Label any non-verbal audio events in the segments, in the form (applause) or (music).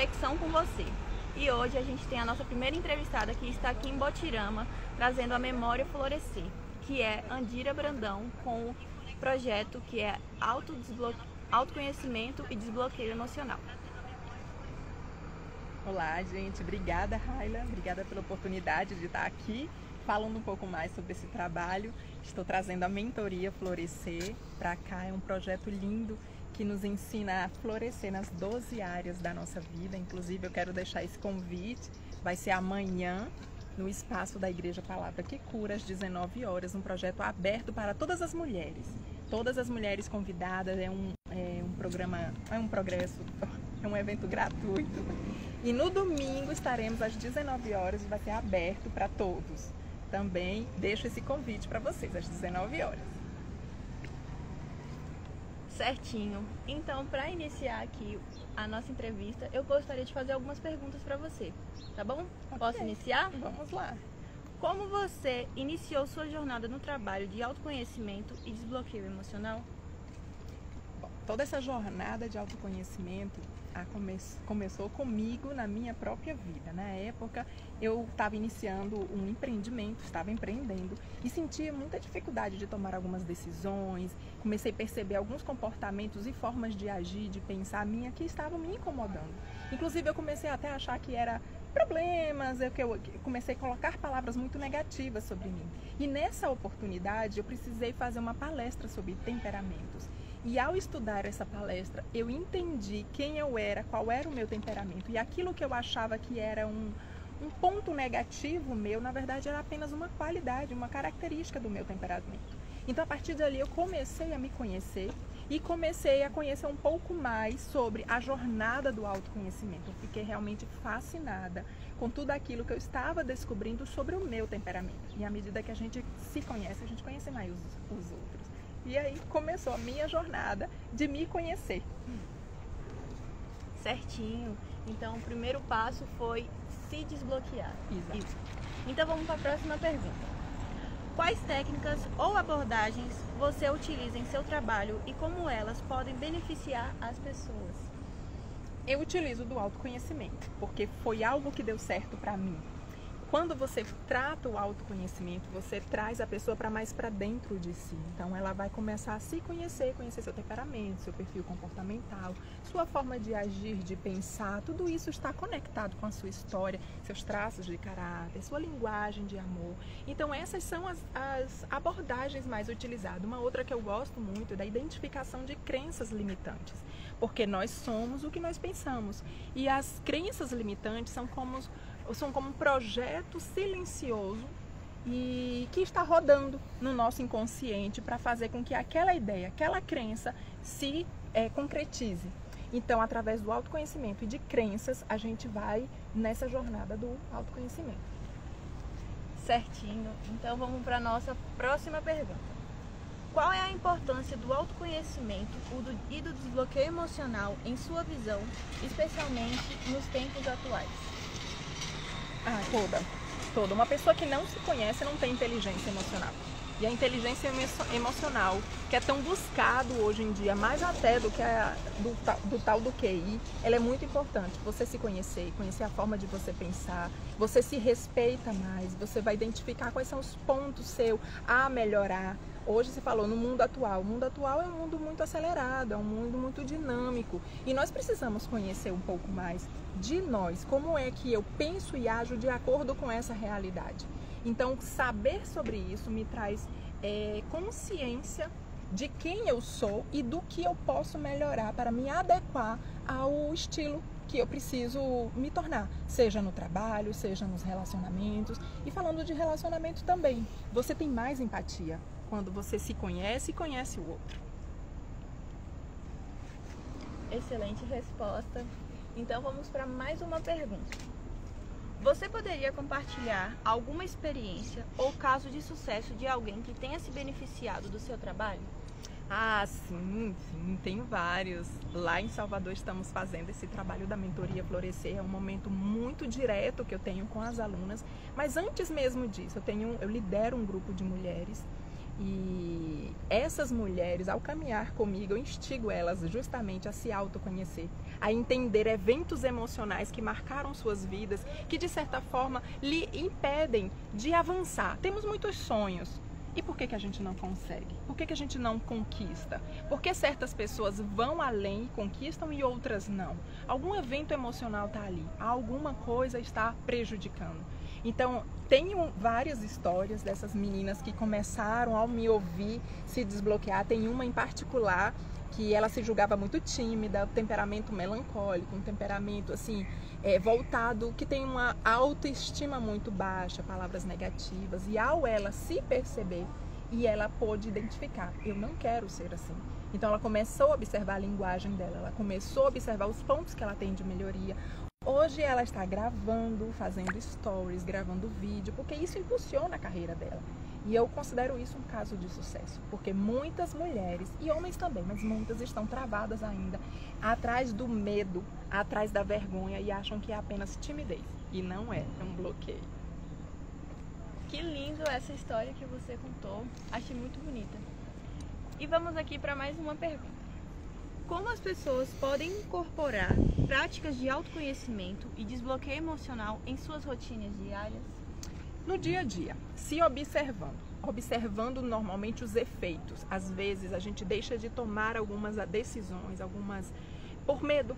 conexão com você. E hoje a gente tem a nossa primeira entrevistada que está aqui em Botirama, trazendo a Memória Florescer, que é Andira Brandão, com o projeto que é autoconhecimento e desbloqueio emocional. Olá, gente. Obrigada, Raila. Obrigada pela oportunidade de estar aqui falando um pouco mais sobre esse trabalho. Estou trazendo a mentoria Florescer para cá. É um projeto lindo que nos ensina a florescer nas 12 áreas da nossa vida. Inclusive, eu quero deixar esse convite. Vai ser amanhã, no espaço da Igreja Palavra que Cura, às 19 horas, um projeto aberto para todas as mulheres. Todas as mulheres convidadas, é um, é um programa, é um progresso, é um evento gratuito. E no domingo estaremos às 19 horas, vai ser aberto para todos. Também deixo esse convite para vocês, às 19 horas. Certinho. Então, para iniciar aqui a nossa entrevista, eu gostaria de fazer algumas perguntas para você, tá bom? Okay. Posso iniciar? Vamos lá. Como você iniciou sua jornada no trabalho de autoconhecimento e desbloqueio emocional? Toda essa jornada de autoconhecimento come começou comigo na minha própria vida. Na época, eu estava iniciando um empreendimento, estava empreendendo e sentia muita dificuldade de tomar algumas decisões. Comecei a perceber alguns comportamentos e formas de agir, de pensar minha que estavam me incomodando. Inclusive, eu comecei até a achar que era problemas, eu, que eu comecei a colocar palavras muito negativas sobre mim. E nessa oportunidade, eu precisei fazer uma palestra sobre temperamentos. E ao estudar essa palestra, eu entendi quem eu era, qual era o meu temperamento. E aquilo que eu achava que era um, um ponto negativo meu, na verdade era apenas uma qualidade, uma característica do meu temperamento. Então, a partir dali, eu comecei a me conhecer e comecei a conhecer um pouco mais sobre a jornada do autoconhecimento. Eu fiquei realmente fascinada com tudo aquilo que eu estava descobrindo sobre o meu temperamento. E à medida que a gente se conhece, a gente conhece mais os, os outros. E aí começou a minha jornada de me conhecer. Certinho. Então, o primeiro passo foi se desbloquear. Exato. Isso. Então, vamos para a próxima pergunta. Quais técnicas ou abordagens você utiliza em seu trabalho e como elas podem beneficiar as pessoas? Eu utilizo do autoconhecimento, porque foi algo que deu certo para mim quando você trata o autoconhecimento, você traz a pessoa para mais para dentro de si. Então ela vai começar a se conhecer, conhecer seu temperamento, seu perfil comportamental, sua forma de agir, de pensar. Tudo isso está conectado com a sua história, seus traços de caráter, sua linguagem de amor. Então essas são as, as abordagens mais utilizadas. Uma outra que eu gosto muito é da identificação de crenças limitantes, porque nós somos o que nós pensamos. E as crenças limitantes são como são como um projeto silencioso e que está rodando no nosso inconsciente para fazer com que aquela ideia, aquela crença se é, concretize. Então, através do autoconhecimento e de crenças, a gente vai nessa jornada do autoconhecimento. Certinho. Então, vamos para a nossa próxima pergunta. Qual é a importância do autoconhecimento e do desbloqueio emocional em sua visão, especialmente nos tempos atuais? Ah, toda. Toda. Uma pessoa que não se conhece não tem inteligência emocional. E a inteligência emocional, que é tão buscado hoje em dia, mais até do que a do, do, tal do QI, ela é muito importante. Você se conhecer, conhecer a forma de você pensar, você se respeita mais, você vai identificar quais são os pontos seu a melhorar. Hoje se falou no mundo atual. O mundo atual é um mundo muito acelerado, é um mundo muito dinâmico. E nós precisamos conhecer um pouco mais de nós, como é que eu penso e ajo de acordo com essa realidade. Então, saber sobre isso me traz é, consciência de quem eu sou e do que eu posso melhorar para me adequar ao estilo que eu preciso me tornar, seja no trabalho, seja nos relacionamentos. E falando de relacionamento também, você tem mais empatia quando você se conhece e conhece o outro. Excelente resposta. Então vamos para mais uma pergunta. Você poderia compartilhar alguma experiência ou caso de sucesso de alguém que tenha se beneficiado do seu trabalho? Ah, sim, sim, tenho vários. Lá em Salvador estamos fazendo esse trabalho da mentoria Florescer, é um momento muito direto que eu tenho com as alunas, mas antes mesmo disso, eu tenho eu lidero um grupo de mulheres E essas mulheres, ao caminhar comigo, eu instigo elas justamente a se autoconhecer, a entender eventos emocionais que marcaram suas vidas, que de certa forma lhe impedem de avançar. Temos muitos sonhos, e por que, que a gente não consegue? Por que, que a gente não conquista? Por que certas pessoas vão além e conquistam e outras não? Algum evento emocional está ali, alguma coisa está prejudicando. Então, tenho várias histórias dessas meninas que começaram ao me ouvir se desbloquear. Tem uma em particular que ela se julgava muito tímida, temperamento melancólico, um temperamento assim é, voltado que tem uma autoestima muito baixa, palavras negativas. E ao ela se perceber e ela pôde identificar, eu não quero ser assim. Então ela começou a observar a linguagem dela, ela começou a observar os pontos que ela tem de melhoria, Hoje ela está gravando, fazendo stories, gravando vídeo, porque isso impulsiona a carreira dela. E eu considero isso um caso de sucesso, porque muitas mulheres, e homens também, mas muitas estão travadas ainda atrás do medo, atrás da vergonha e acham que é apenas timidez. E não é, é um bloqueio. Que lindo essa história que você contou, achei muito bonita. E vamos aqui para mais uma pergunta. Como as pessoas podem incorporar práticas de autoconhecimento e desbloqueio emocional em suas rotinas diárias? No dia a dia, se observando, observando normalmente os efeitos. Às vezes a gente deixa de tomar algumas decisões, algumas por medo.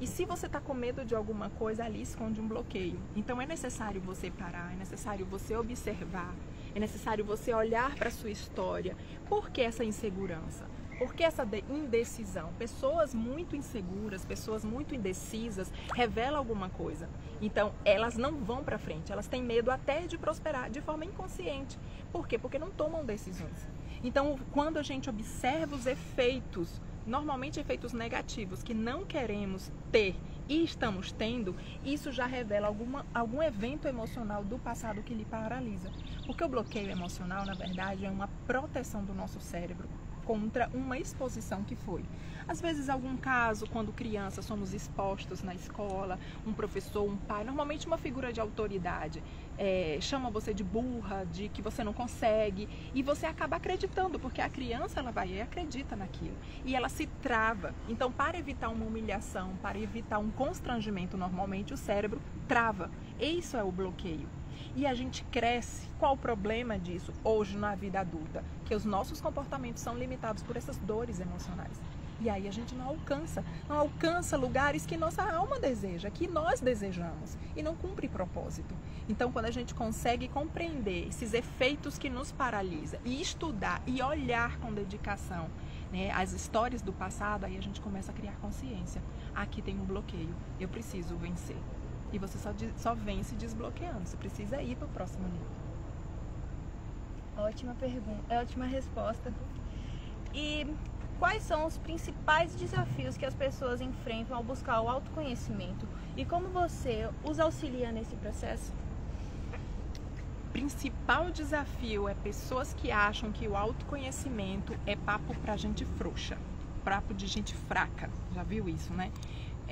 E se você está com medo de alguma coisa, ali esconde um bloqueio. Então é necessário você parar, é necessário você observar, é necessário você olhar para a sua história. Por que essa insegurança? Por que essa indecisão? Pessoas muito inseguras, pessoas muito indecisas revelam alguma coisa. Então, elas não vão para frente, elas têm medo até de prosperar de forma inconsciente. Por quê? Porque não tomam decisões. Então, quando a gente observa os efeitos, normalmente efeitos negativos que não queremos ter e estamos tendo, isso já revela alguma, algum evento emocional do passado que lhe paralisa. Porque o bloqueio emocional, na verdade, é uma proteção do nosso cérebro contra uma exposição que foi. Às vezes, algum caso, quando criança, somos expostos na escola, um professor, um pai, normalmente uma figura de autoridade, é, chama você de burra, de que você não consegue, e você acaba acreditando, porque a criança ela vai e acredita naquilo, e ela se trava. Então, para evitar uma humilhação, para evitar um constrangimento, normalmente o cérebro trava. Isso é o bloqueio e a gente cresce. Qual o problema disso hoje na vida adulta? Que os nossos comportamentos são limitados por essas dores emocionais. E aí a gente não alcança, não alcança lugares que nossa alma deseja, que nós desejamos e não cumpre propósito. Então, quando a gente consegue compreender esses efeitos que nos paralisa e estudar e olhar com dedicação né, as histórias do passado, aí a gente começa a criar consciência. Aqui tem um bloqueio, eu preciso vencer. E você só, só vem se desbloqueando. Você precisa ir para o próximo nível. Ótima pergunta, ótima resposta. E quais são os principais desafios que as pessoas enfrentam ao buscar o autoconhecimento e como você os auxilia nesse processo? principal desafio é pessoas que acham que o autoconhecimento é papo para gente frouxa, papo de gente fraca. Já viu isso, né?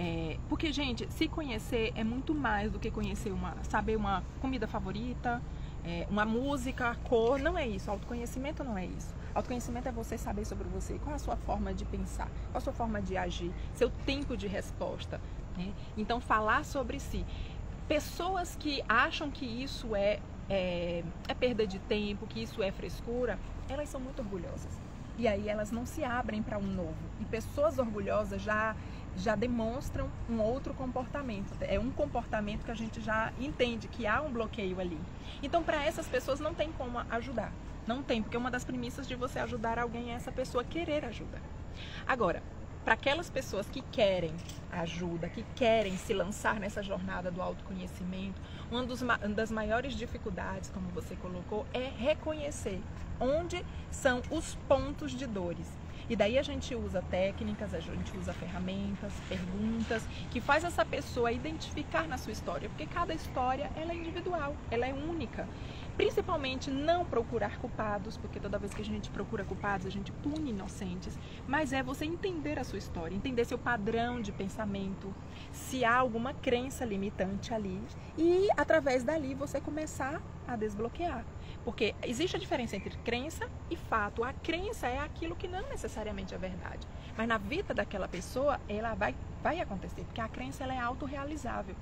É, porque, gente, se conhecer é muito mais do que conhecer uma, saber uma comida favorita, é, uma música, cor, não é isso. Autoconhecimento não é isso. Autoconhecimento é você saber sobre você, qual a sua forma de pensar, qual a sua forma de agir, seu tempo de resposta. Né? Então, falar sobre si. Pessoas que acham que isso é, é, é perda de tempo, que isso é frescura, elas são muito orgulhosas. E aí elas não se abrem para um novo. E pessoas orgulhosas já já demonstram um outro comportamento. É um comportamento que a gente já entende que há um bloqueio ali. Então, para essas pessoas não tem como ajudar. Não tem, porque uma das premissas de você ajudar alguém é essa pessoa querer ajuda. Agora, para aquelas pessoas que querem ajuda, que querem se lançar nessa jornada do autoconhecimento, uma, dos, uma das maiores dificuldades, como você colocou, é reconhecer onde são os pontos de dores. E daí a gente usa técnicas, a gente usa ferramentas, perguntas, que faz essa pessoa identificar na sua história, porque cada história ela é individual, ela é única. Principalmente não procurar culpados, porque toda vez que a gente procura culpados, a gente pune inocentes. Mas é você entender a sua história, entender seu padrão de pensamento, se há alguma crença limitante ali, e através dali você começar a desbloquear. Porque existe a diferença entre crença e fato. A crença é aquilo que não necessariamente é verdade. Mas na vida daquela pessoa, ela vai, vai acontecer, porque a crença ela é autorrealizável.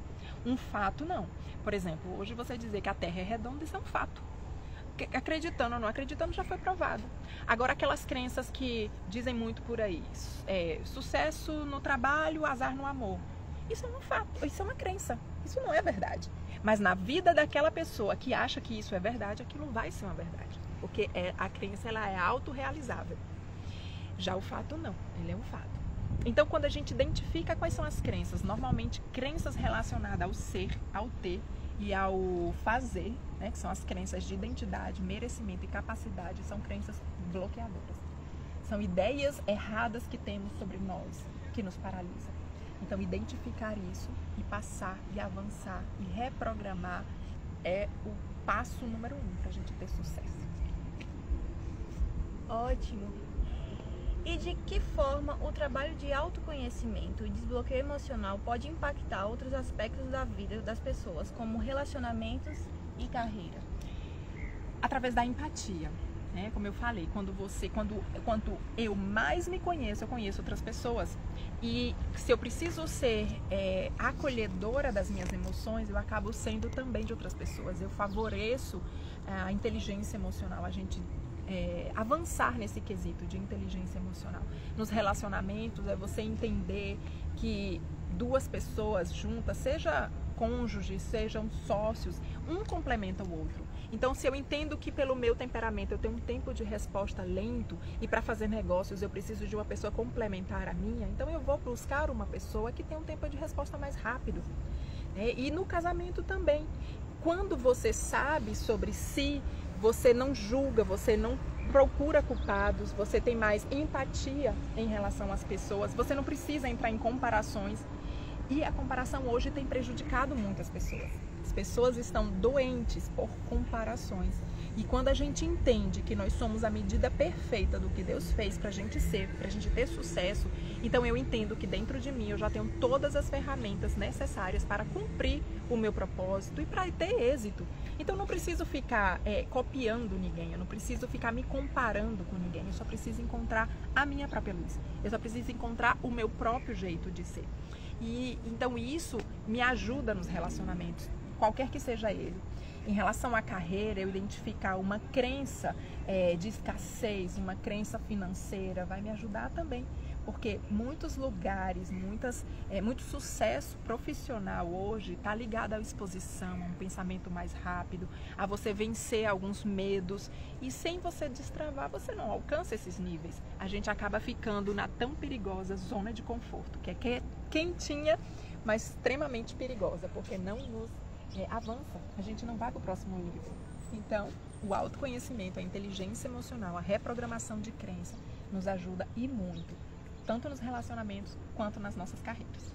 Um fato não. Por exemplo, hoje você dizer que a Terra é redonda, isso é um fato. Acreditando ou não acreditando, já foi provado. Agora, aquelas crenças que dizem muito por aí, é, sucesso no trabalho, azar no amor. Isso é um fato, isso é uma crença. Isso não é verdade. Mas na vida daquela pessoa que acha que isso é verdade, aquilo vai ser uma verdade. Porque é, a crença ela é autorrealizável. Já o fato não, ele é um fato. Então, quando a gente identifica quais são as crenças, normalmente crenças relacionadas ao ser, ao ter e ao fazer, né, que são as crenças de identidade, merecimento e capacidade, são crenças bloqueadoras. São ideias erradas que temos sobre nós que nos paralisam. Então, identificar isso e passar e avançar e reprogramar é o passo número um para a gente ter sucesso. Ótimo. E de que forma o trabalho de autoconhecimento e desbloqueio emocional pode impactar outros aspectos da vida das pessoas, como relacionamentos e carreira? Através da empatia. Né? Como eu falei, quando você, quando, quanto eu mais me conheço, eu conheço outras pessoas. E se eu preciso ser é, acolhedora das minhas emoções, eu acabo sendo também de outras pessoas. Eu favoreço é, a inteligência emocional, a gente é, avançar nesse quesito de inteligência emocional. Nos relacionamentos, é você entender que duas pessoas juntas, seja cônjuges, sejam sócios, um complementa o outro. Então, se eu entendo que pelo meu temperamento eu tenho um tempo de resposta lento e para fazer negócios eu preciso de uma pessoa complementar a minha, então eu vou buscar uma pessoa que tem um tempo de resposta mais rápido. É, e no casamento também. Quando você sabe sobre si, você não julga, você não procura culpados, você tem mais empatia em relação às pessoas, você não precisa entrar em comparações. E a comparação hoje tem prejudicado muitas pessoas. As pessoas estão doentes por comparações. E quando a gente entende que nós somos a medida perfeita do que Deus fez para a gente ser, para a gente ter sucesso, então eu entendo que dentro de mim eu já tenho todas as ferramentas necessárias para cumprir o meu propósito e para ter êxito. Então não preciso ficar é, copiando ninguém, eu não preciso ficar me comparando com ninguém, eu só preciso encontrar a minha própria luz. Eu só preciso encontrar o meu próprio jeito de ser. E então isso me ajuda nos relacionamentos qualquer que seja ele. Em relação à carreira, eu identificar uma crença é, de escassez, uma crença financeira, vai me ajudar também. Porque muitos lugares, muitas, é, muito sucesso profissional hoje está ligado à exposição, a um pensamento mais rápido, a você vencer alguns medos. E sem você destravar, você não alcança esses níveis. A gente acaba ficando na tão perigosa zona de conforto, que é quentinha, mas extremamente perigosa, porque não nos é, avança, a gente não vai para o próximo nível. Então, o autoconhecimento, a inteligência emocional, a reprogramação de crença nos ajuda e muito, tanto nos relacionamentos quanto nas nossas carreiras.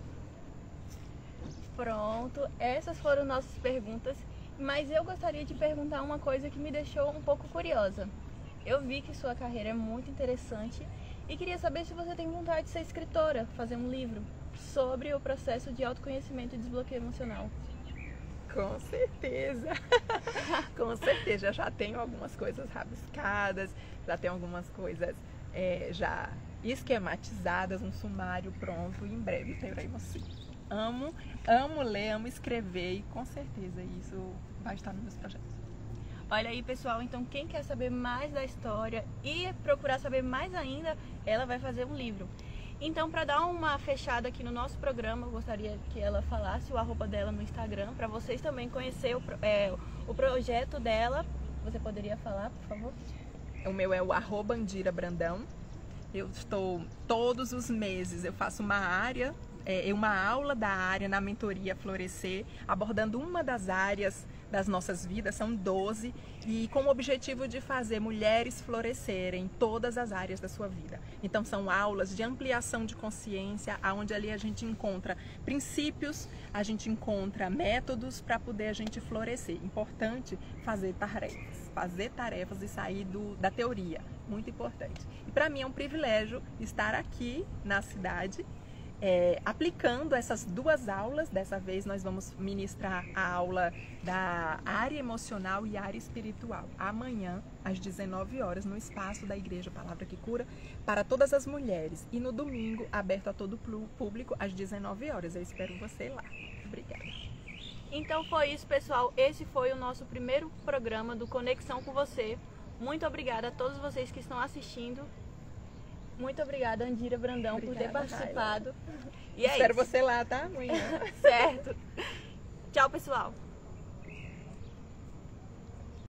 Pronto, essas foram nossas perguntas, mas eu gostaria de perguntar uma coisa que me deixou um pouco curiosa. Eu vi que sua carreira é muito interessante e queria saber se você tem vontade de ser escritora, fazer um livro sobre o processo de autoconhecimento e desbloqueio emocional. Com certeza. (laughs) Com certeza. Já tenho algumas coisas rabiscadas, já tenho algumas coisas é, já esquematizadas, um sumário pronto. Em breve teremos sim. Amo, amo ler, amo escrever e com certeza isso vai estar nos meus projetos. Olha aí, pessoal, então quem quer saber mais da história e procurar saber mais ainda, ela vai fazer um livro. Então, para dar uma fechada aqui no nosso programa, eu gostaria que ela falasse o arroba dela no Instagram, para vocês também conhecer o, é, o projeto dela. Você poderia falar, por favor? O meu é o arroba Andira Brandão. Eu estou todos os meses, eu faço uma área, é, uma aula da área na mentoria Florescer, abordando uma das áreas das nossas vidas, são 12, e com o objetivo de fazer mulheres florescerem em todas as áreas da sua vida. Então são aulas de ampliação de consciência, aonde ali a gente encontra princípios, a gente encontra métodos para poder a gente florescer. Importante fazer tarefas, fazer tarefas e sair do, da teoria, muito importante. E para mim é um privilégio estar aqui na cidade é, aplicando essas duas aulas. Dessa vez nós vamos ministrar a aula da área emocional e área espiritual. Amanhã, às 19 horas, no espaço da Igreja Palavra que Cura, para todas as mulheres. E no domingo, aberto a todo público, às 19 horas. Eu espero você lá. Obrigada. Então foi isso, pessoal. Esse foi o nosso primeiro programa do Conexão com Você. Muito obrigada a todos vocês que estão assistindo muito obrigada, Andira Brandão, obrigada, por ter participado. E é Espero você lá, tá? Amanhã. (laughs) certo. Tchau, pessoal.